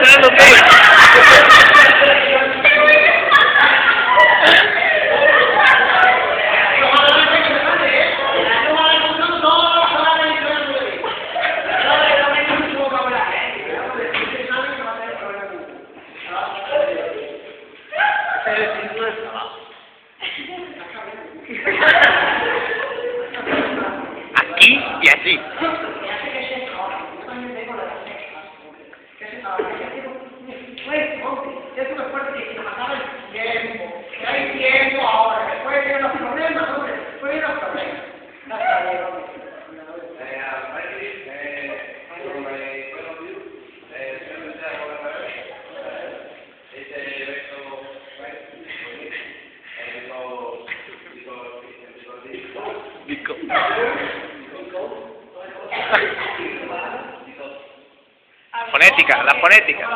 Fernando Fonética, la fonética.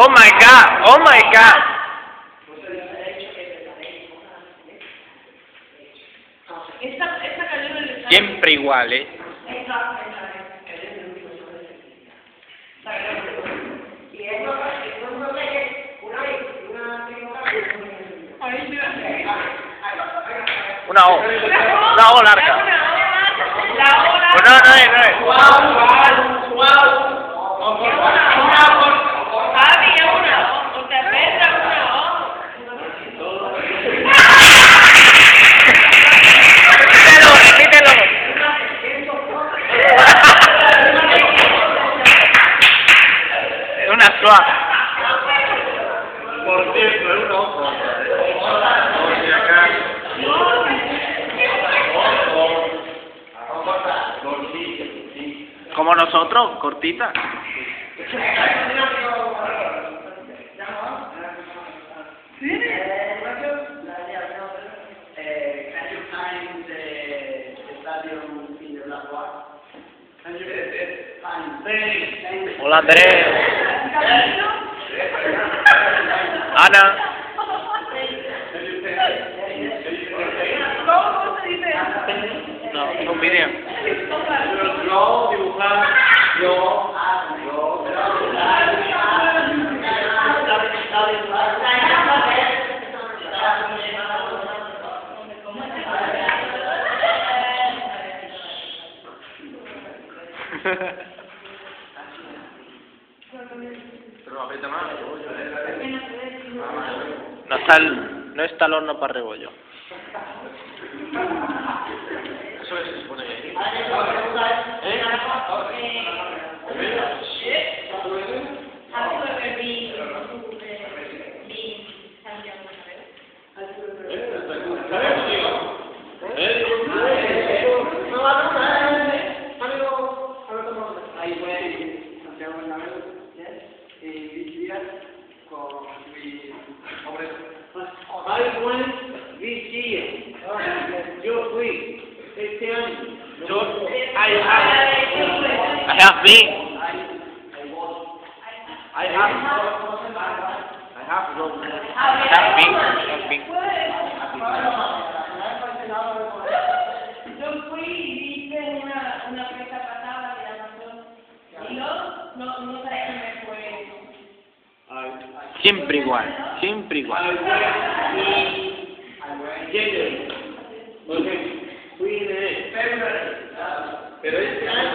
Oh my god, oh my god. Siempre igual, ¿eh? Ahí sí va. Una O. Una O larga. Pues no, no es, no. Suave. Por cierto, es. Gordita, sí. Como nosotros, cortita. Hola, Andrés. Ana. ¿Cómo se dice? No, es un video. Yo dibujar, yo, yo. Pero está el, no está el horno para rebollo. Eso I have. I have been. I, I. I have. I have. I have been. I have been. Siempre igual, siempre igual. Pero este año.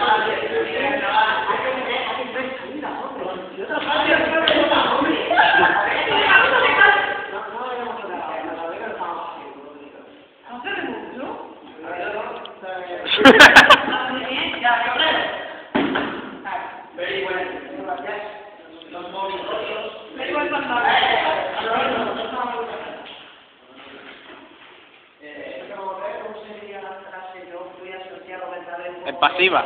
Es pasiva.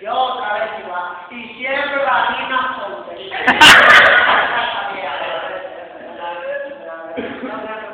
Yo